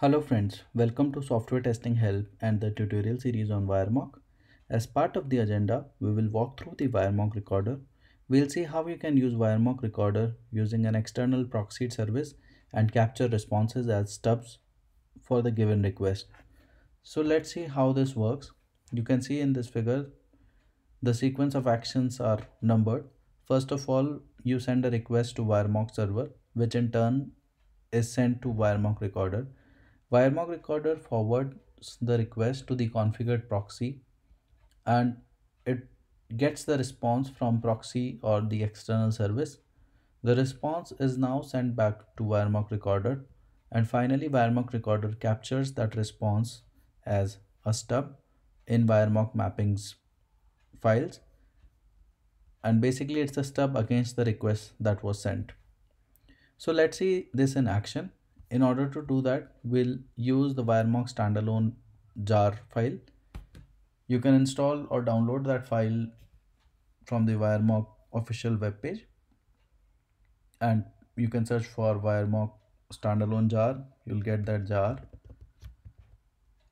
Hello friends, welcome to Software Testing Help and the tutorial series on WireMock. As part of the agenda, we will walk through the WireMock recorder. We'll see how you can use WireMock recorder using an external proxy service and capture responses as stubs for the given request. So let's see how this works. You can see in this figure, the sequence of actions are numbered. First of all, you send a request to WireMock server, which in turn is sent to WireMock recorder WireMock recorder forwards the request to the configured proxy and it gets the response from proxy or the external service. The response is now sent back to WireMock recorder and finally WireMock recorder captures that response as a stub in WireMock mappings files and basically it's a stub against the request that was sent. So let's see this in action in order to do that we'll use the wiremock standalone jar file. You can install or download that file from the wiremock official web page. And you can search for wiremock standalone jar. You'll get that jar.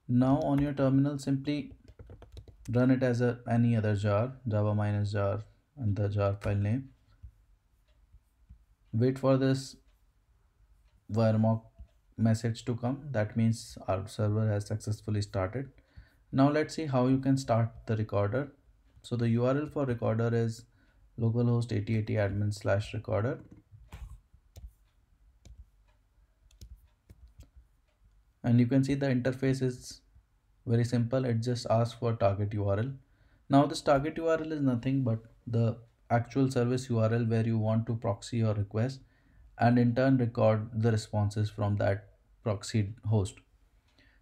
Now on your terminal simply run it as a any other jar java minus jar and the jar file name. Wait for this wiremock message to come. That means our server has successfully started. Now let's see how you can start the recorder. So the url for recorder is localhost 8080 admin slash recorder. And you can see the interface is very simple. It just asks for target url now this target url is nothing but the actual service url where you want to proxy your request and in turn record the responses from that proxy host.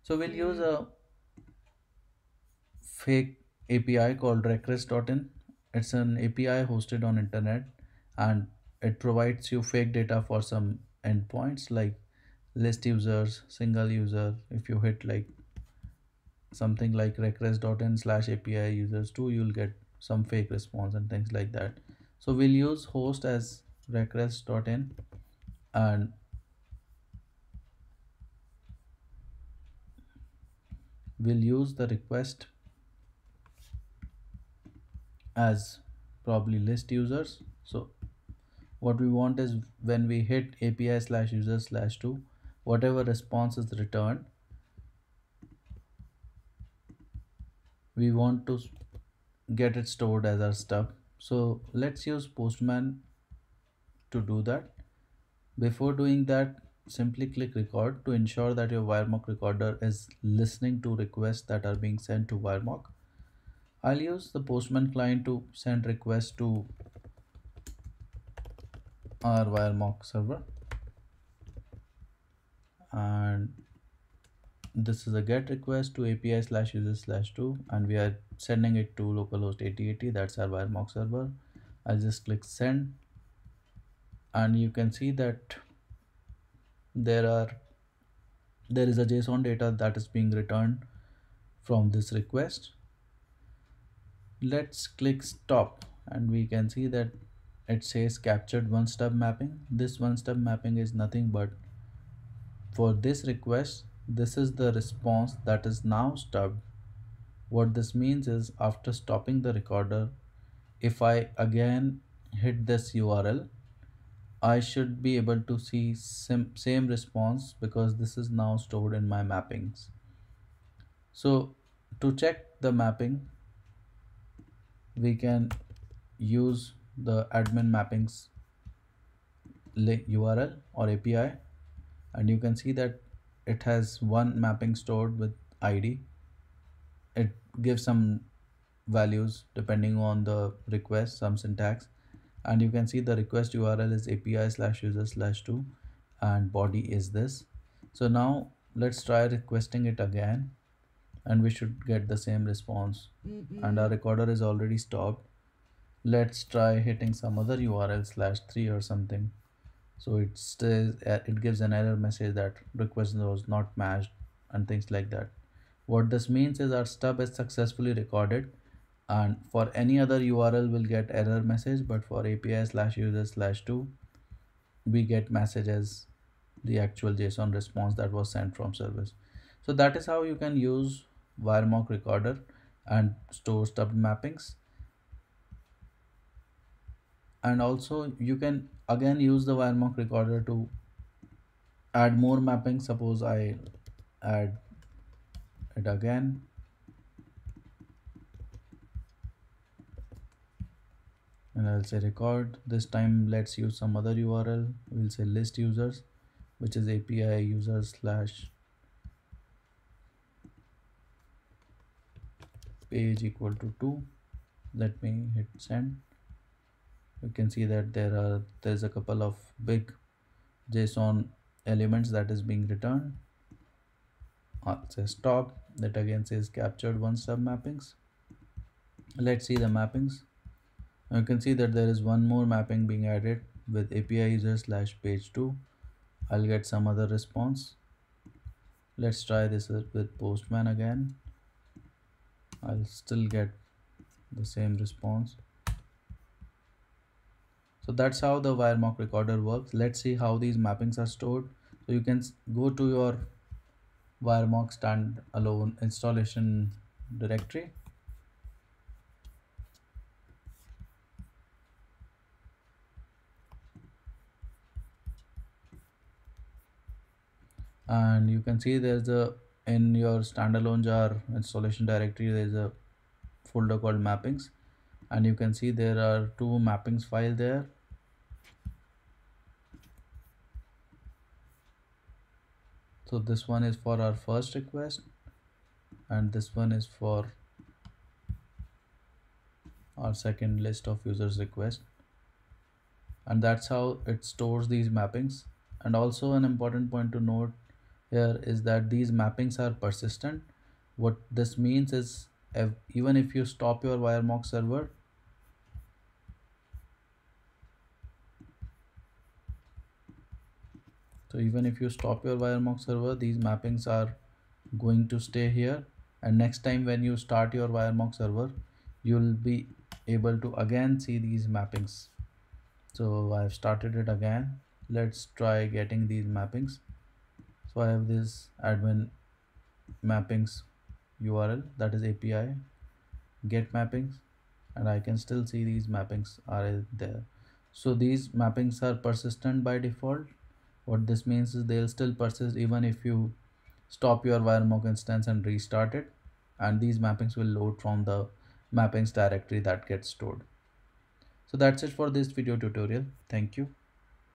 So we'll use a fake API called reqres.in. It's an API hosted on internet and it provides you fake data for some endpoints like list users, single user. If you hit like something like reqres.in slash API users too, you'll get some fake response and things like that. So we'll use host as reqres.in and we'll use the request as probably list users. So what we want is when we hit api slash user slash 2 whatever response is returned we want to get it stored as our stub so let's use postman to do that before doing that, simply click record to ensure that your WireMock recorder is listening to requests that are being sent to WireMock. I'll use the Postman client to send requests to our WireMock server. And this is a get request to API slash user slash 2 and we are sending it to localhost 8080 that's our WireMock server. I'll just click send and you can see that there are there is a json data that is being returned from this request. Let's click stop and we can see that it says captured one stub mapping. This one stub mapping is nothing but for this request this is the response that is now stubbed. What this means is after stopping the recorder if i again hit this url I should be able to see same, same response because this is now stored in my mappings. So to check the mapping, we can use the admin mappings URL or API and you can see that it has one mapping stored with ID. It gives some values depending on the request, some syntax and you can see the request url is api slash user slash 2 and body is this. So now let's try requesting it again. And we should get the same response. And our recorder is already stopped. Let's try hitting some other url slash 3 or something. So it says uh, it gives an error message that request was not matched and things like that. What this means is our stub is successfully recorded and for any other url will get error message but for api slash user slash 2 we get messages the actual JSON response that was sent from service. So that is how you can use WireMock recorder and store stub mappings. And also you can again use the WireMock recorder to add more mappings. Suppose I add it again and I'll say record. This time let's use some other URL we'll say list users which is API users slash page equal to 2 let me hit send. You can see that there are there's a couple of big JSON elements that is being returned. Uh, says stop that again says captured one stub mappings let's see the mappings you can see that there is one more mapping being added with API user slash page 2 I'll get some other response. Let's try this with postman again. I'll still get the same response. So that's how the wiremock recorder works. Let's see how these mappings are stored. So you can go to your wiremock standalone installation directory and you can see there's a in your standalone jar installation directory there's a folder called mappings. And you can see there are two mappings file there. So this one is for our first request. And this one is for our second list of users request. And that's how it stores these mappings. And also an important point to note here is that these mappings are persistent. What this means is if, even if you stop your wiremock server so even if you stop your wiremock server these mappings are going to stay here. And next time when you start your wiremock server you'll be able to again see these mappings. So I've started it again. Let's try getting these mappings so I have this admin mappings URL that is API get mappings and I can still see these mappings are there. So these mappings are persistent by default. What this means is they'll still persist even if you stop your wiremock instance and restart it and these mappings will load from the mappings directory that gets stored. So that's it for this video tutorial. Thank you